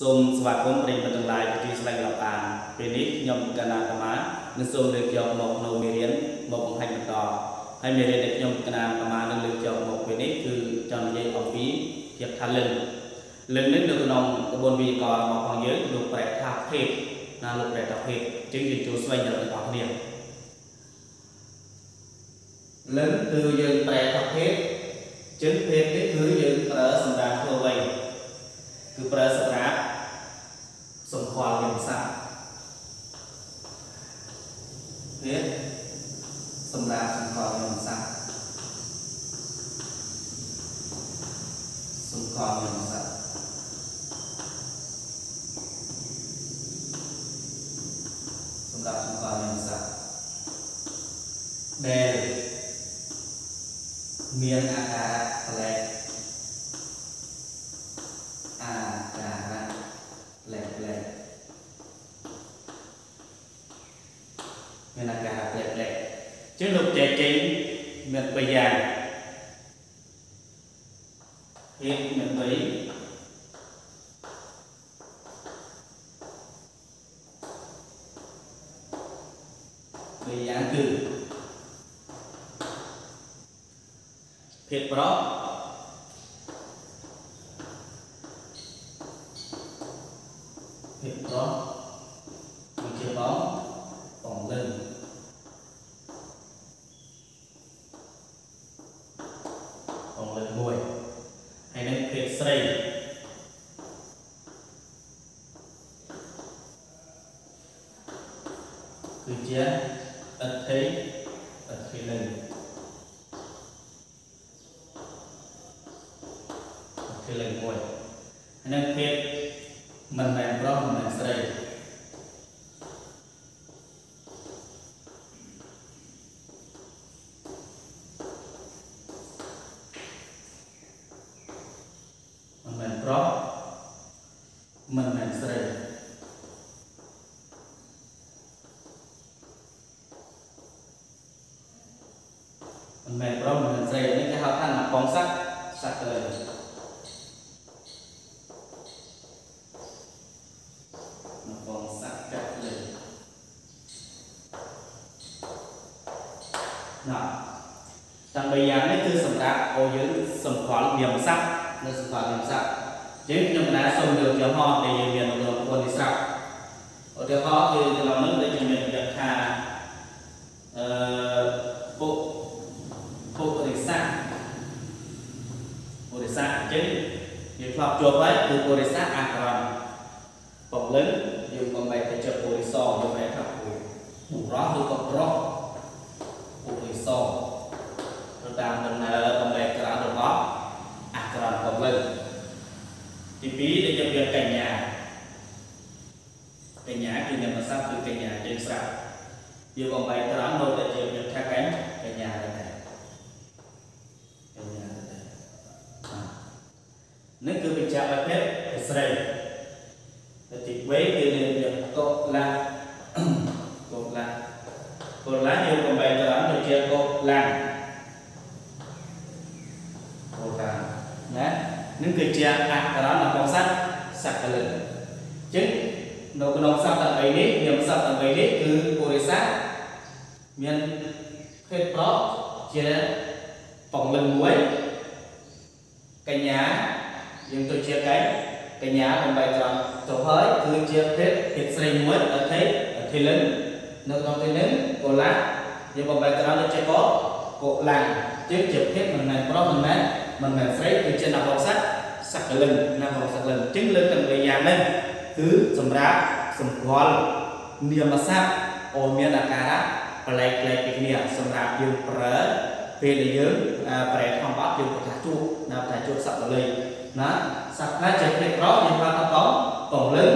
សូមស្វាគមន៍ប្រិយមិត្តទាំងឡាយជាទីស្រឡាញ់រាប់អានពេលនេះខ្ញុំកណ្ណាកម្មានឹងសូមលើកយកមកនៅមេរៀនមកបង្ហាញបន្តហើយមេរៀនដែលខ្ញុំកណ្ណាកម្មានឹងលើកយកមកពេលនេះគឺចង់និយាយអំពីភាពថាលឹងលឹងនេះនៅក្នុងក្បួនវិទ្យាកររបស់ផងយើងលោកប្រែថាភេទណាលោកប្រែថាភេទជាងយើងចូលស្វែងរកទាំងអស់គ្នាលឹងគឺយើងប្រែថាភេទជាងភេទនេះគឺយើងប្រើសម្រាប់ធ្វើអ្វីគឺប្រើសម្រាប់ สมพรยมศักดิ์เพชรสมราสมคพรยมศักดิ์สมพรยมศักดิ์สมราสมคพรยมศักดิ์เดลเมียนอาการ giải trí miệt bây giờ. Hiện miệt bỉ គឺលេខ1ហើយនឹងភេទមិនមែនប្រុសមិនមែនស្រីមិនមែនប្រុសមិនមែនស្រីមិនមែនប្រុសមិនមែនស្រីនេះគេហៅថានពងស័ក្តិសក្តិលើនពងសក្តិលើណាទាំងបីយ៉ាងនេះគឺ សម្រាប់ឲ្យយើងសម្គាល់នាមស័ក្តិនៅសម្គាល់នាមស័ក្តិយើងខ្ញុំបណ្ដាសូមលើកយកមកដែលយើងមាននៅក្នុងពុទ្ធិស្រាប់ឧទាហរណ៍គឺកន្លងនេះដូចជាមានប្រយោគថាអឺពុពុរិស័ក្តិពុរិស័កអញ្ចឹងយើងធ្លាប់ជួបហើយគឺពុរិស័កអាក្រមបំលឹងយើងបំបែកទៅជាពុរិសយើងបែកថាពុបុរសឬក៏ប្រុសពុរិសទៅតាមដំ រៅនៅតែជាមានថាកញ្ញាកញ្ញាដែរកញ្ញាដែរ នឹងគឺបញ្ជាក់ប្រភេទស្រីតែទី3គឺនឹងយកកុលាកុលាកុលាយើងកំបែកច្រើនទៅជាកុលាកុលាណានឹងគឺជាអក្សរនៅក្នុង ស័ព្ទសក្កលិអញ្ចឹងនៅក្នុងស័ព្ទទាំង3នេះនាមស័ព្ទទាំង3នេះគឺពុរិស័កមានភេទប្រុសជាបង្លឹងមួយកញ្ញាយើងទៅជាកែកញ្ញាបំបីត្រង់ទៅហើយគឺជាភេទភេទស្រីមួយអធិអធិលិននៅក្នុងទីនេះកូឡាយើងបំបីត្រង់ទៅជាកកូឡាជាជាភេទមិនមែនប្រុសមិនមែនមិនមែនស្រីគឺជានរោស័ក្តិ សក្កលិននរោស័ក្កលិនជាងលើកទាំងពីរយ៉ាងនេះគឺសម្រាប់សម្គាល់នាមស័ព្ទឲ្យមានអាការៈប្លែកប្លែកពីគ្នាសម្រាប់យើងប្រើពេលដែលយើងប្រែធម្មបទយើងប្រកាសជួបណាប្រកាសជួបសព្ទលេខណាសព្ទខ្លះជាភេទប្រុសយើងហៅថាកងកងលឹង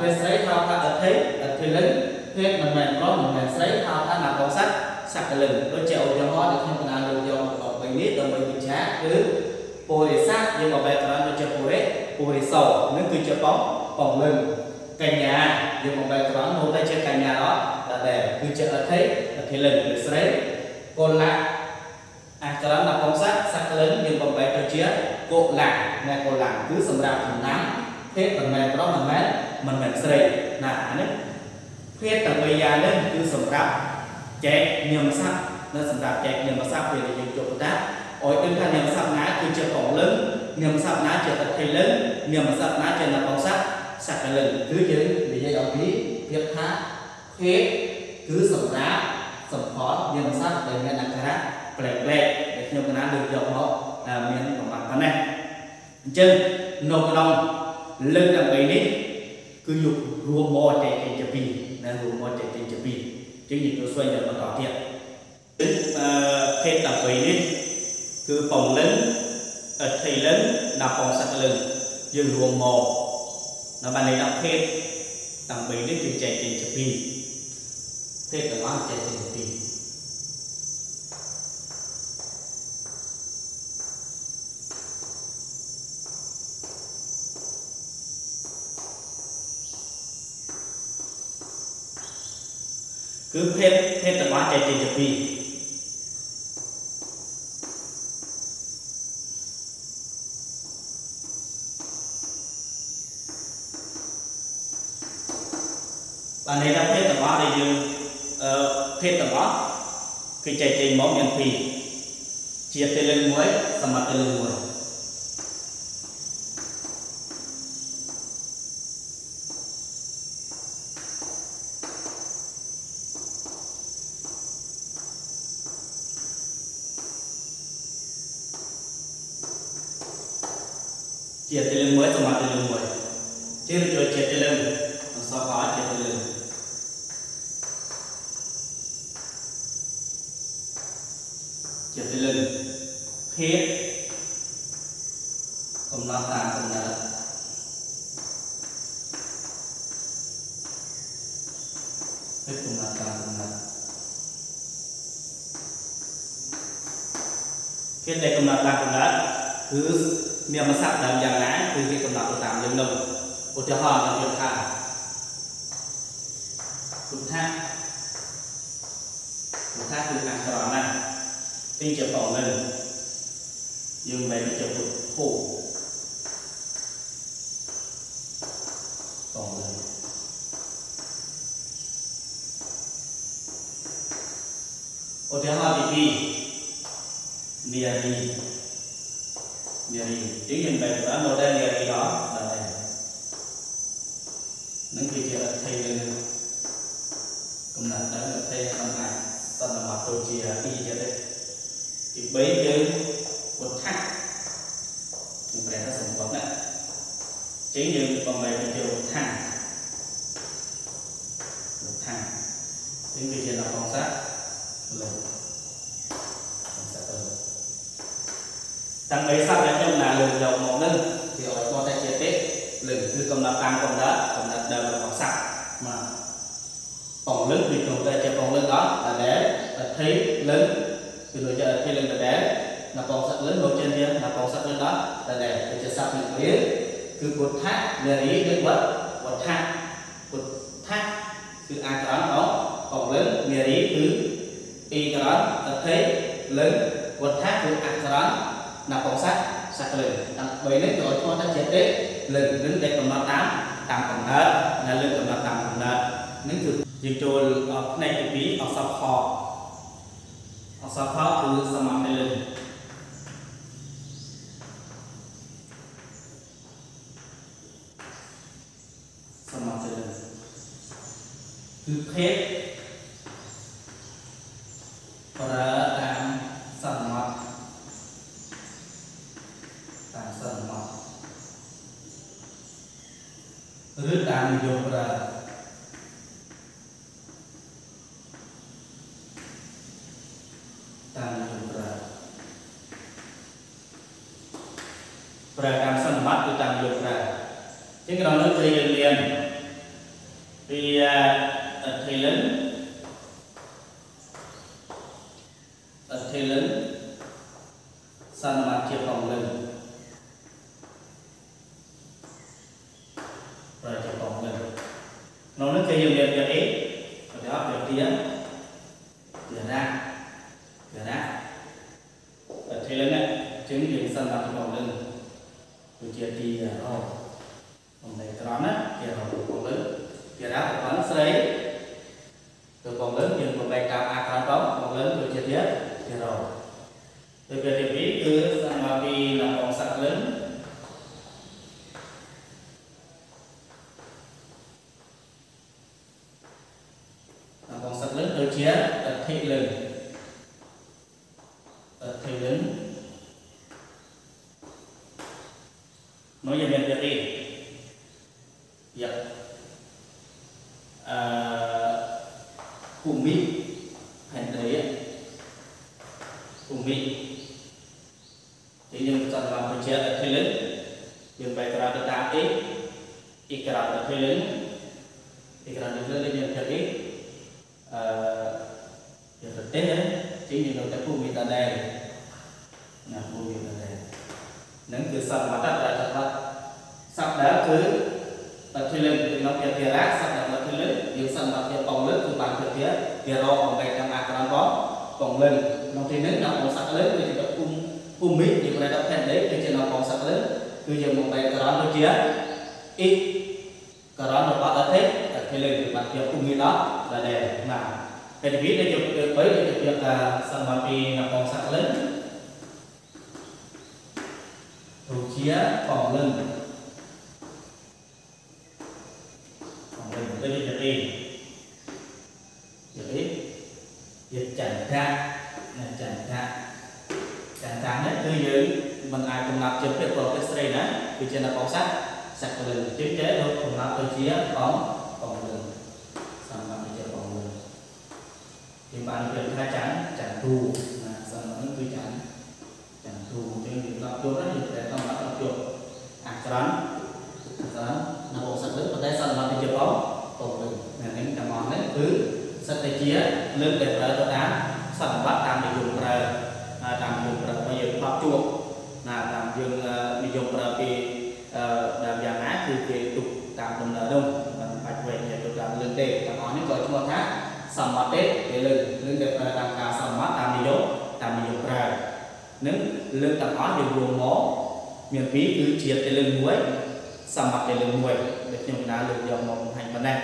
ភេទស្រីហៅថាអធិអធិលឹងភេទមិនមែនប្រុសមិនមែនស្រីហៅថាណាកងស័ក្តិសក្កលឹងដូចជាឧទាហរណ៍ដែលខ្ញុំបានលើកយកមកដល់វិញនេះដើម្បីបញ្ជាក់គឺ ពុរិស័កយើងមកបែរក្រោយទៅជាពុរិពុរិសោនឹងគឺជាបងបងលឹងកញ្ញាយើងមកបែរក្រោយមកទៅជាកញ្ញាអត់ដែរគឺជាអធិអធិលឹងឬស្រីកុលៈអក្សរនពុំស័កសក្កលិនយើងបំបែកទៅជាកុលៈណែកុលៈគឺសម្រាប់ចំណាំភភេទមិនមែនប្រុសមិនមែនមិនមែនស្រីណាអានេះភេទទាំង3យ៉ាងនេះគឺសម្រាប់ចែកនាមស័ព្ទនៅសម្រាប់ចែកនាមស័ព្ទពេលដែលយើងយកតា ឲ្យដឹងថានាមស័ព្ទណាគឺជាកងលឹងនាមស័ព្ទណាជាអត្ថិលឹងនាមស័ព្ទណាជានពងស័ព្ទសក្កលឹងគឺយើងនិយាយអំពីភាពថាភេទគឺសម្រាប់សម្ផស្សនាមស័ព្ទដែលមានអក្ខរៈប្លែកៗដែលខ្ញុំកណាលើកយកមកមានប្រមាណប៉ុណ្ណេះអញ្ចឹងនៅក្នុងលើកទាំង3នេះគឺយករួមមកចែកចេញជាពីរណារួមមកចែកចេញជាពីរអញ្ចឹងយើងទៅស្វែងរកបន្តទៀតអឺភេទទាំង3នេះ គឺបំលឹងអធិលឹងដល់ពងសក្កលឹងយើងរួមមកនៅបានន័យថាភេទទាំង3នេះគឺចែកចេញជាពីរភេទទាំងអស់ចែកចេញជាពីរគឺភេទភេទទាំងអស់ចែកចេញជាពីរ và này là thiết tầm hóa để dương thiết tầm hóa khi chạy trên máu miền phì, chia tê lên muối mặt tê lên muối. Chia tê lên muối mặt tê lên muối. Chứ rồi chia tê lên sau đó chia tê lên? ភេទកំណត់តាមកំណើតភេទកំណត់តាមកំណើតភេទដែលកំណត់តាមកំណើតគឺមានមស័ព្ទដើមយ៉ាងណាគឺគេកំណត់ទៅតាមយើងនោះឧទាហរណ៍យើងយកថាគុណថាគុណថាគឺអក្សរណាទីជាបងនឹង dương về nó chụp tôi khô còn lên ô thế ha bị đi nia đi nia đi tiếng nhìn về đã nổi lên nia đi đó là đây những khi chị đã thay lên cũng là đã được thay năm ngày tận là mặt tôi chị đi cho đấy thì bấy chứ ഒറ്റ പ്രേത സംഭവം chỉ như còn về bây giờ thẳng tính tiếng việt là con sát lục con sát lục tăng mấy sao đã trong là lừng đầu một lưng thì ở con ta chia tiết lừng cứ công lập tăng công đó công lập đầu là con sát mà còn lưng thì chúng ta cho còn lưng đó, là để thấy lưng thì lựa chọn thấy lưng là để នឹងវាឲ្យគាត់តែជាទេលើកគឺកំណត់តាមកំណត់កំណត់ដើមរបស់ស័ព្ទមកបងលឹងគឺក្នុងតែជាបងលឹងដល់ដែលអធិលឹងគឺដូចជាអធិលឹងដែលណាបងស័ព្ទលឹងដូចជាណាបងស័ព្ទលឹងដល់ដែលគឺជាស័ព្ទនឹងវាគឺពុទ្ធៈនារីគឺវត្តវត្ថៈពុទ្ធៈគឺអាក្រណដល់បងលឹងនារីគឺអ៊ីក្រណអធិលឹងវត្ថៈគឺអាក្រណណាបងសាច់សាក់លឹងដើម្បីនេះគឺឲ្យគាត់ថាជាទេលឹងនឹងតែកំណត់តាមតាមកំណើតណាលឹងកំណត់តាមកំណើតនឹងគឺយើងចូលផ្នែកទី2អក្សរខអក្សរខគឺសមត្ថលឹង គឺភេទប្រើតាមសន្មតតាមសន្មតឬតាមនិយមប្រើតាមនិយមប្រើប្រើតាមសន្មតគឺតាមនិយមប្រើជាងក្នុងនោះគឺយើងមានពី អធិលិនអធិលិនសន្មតជាផងលិនប្រើជាផងលិនក្នុងនោះគឺយើងមានវាអេឧទាហរណ៍វាទាទារ៉ាទារ៉ាអធិលិនជាងយើងសន្មតជាផងលិនគឺជាទីរោបំជារពងលឹងជារប្រព័ន្ធស្រីទៅពងលឹងយើងបំបែកតាមអាក្រោ từ con lớn nhưng con bay cao a kan bóng con lớn tôi chết chết thì rồi. Từ cái điểm ý cứ sang hoa là cùng mỹ hành đấy ạ. cùng mỹ thì nhưng cho làm một chuyện là thế lớn nhưng bài ra được đáp ý ý cái là thế lớn ý cái là được lớn lên miền Việt đi à, việc thực tế đấy chính như đầu tiên cùng mỹ ta đây là cùng mỹ ta đây នឹងគឺសត្វមកតតែថាសត្វដែលគឺតធិលឹងក្នុងជាធារៈសត្វដែលតធិលឹងយើងសត្វមកជាបងលឹងគឺបានជា ធាធារកបំបែកតាមអាក្រមបងបងលឹងក្នុងទីនេះដល់បងសត្វលឹងគឺជាគុំគុំមីជាប្រដាប់ផែនដីគឺជានៅបងសត្វលឹងគឺយើងបំបែកក្រមដូចជាអ៊ីក្រមរបស់អធិតធិលឹងគឺបានជាគុំមីដល់ដែលណាតែទីនេះជាពេល3គឺជាសត្វមកពីនៅបងសត្វលឹង thuộc chia còn lưng còn lưng tôi đi được đi được việc chẳng ra là chẳng ra chẳng ra đấy cứ giữ mình ai cùng lập chụp cái pro cái stray đó vì trên là bóng sắc sạch lưng chứng chế thôi cùng lập tôi chia bóng còn lưng xong bạn đi chơi còn lưng thì bạn được khai trắng chẳng thu là xong nó cứ chẳng chẳng thu cho nên nó chốt rất nhiều để không nó chốt à ច្រើនច្រើននៅអូសឹកលើប៉ុន្តែសិនមកទៅជាបងតោលើអានេះតាមមកនេះគឺសិតតែជាលើកតែប្រើទៅតាមសម្បត្តិតាមនិយមប្រើតាមនិយមប្រើបើ យើងបត់ជួបណាតាមយើងនិយមប្រើពីដើមយ៉ាងណាគឺគេទុកតាមដំណើរនោះមិនបាច់វែងទៅតាមលើកទេទាំងអស់នេះក៏ឈ្មោះថាសម្បត្តិទេគេលើកលើកតែប្រើតាមការសម្បត្តិតាមនិយមតាមនិយមប្រើនឹងលើកទាំងអស់យើងរួមមកមានពីរគឺជាតិទៅលើកមួយសម្បត្តិទៅលើកមួយដែលខ្ញុំណាលើកយកមកបង្ហាញប៉ុណ្ណេះ